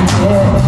Yeah.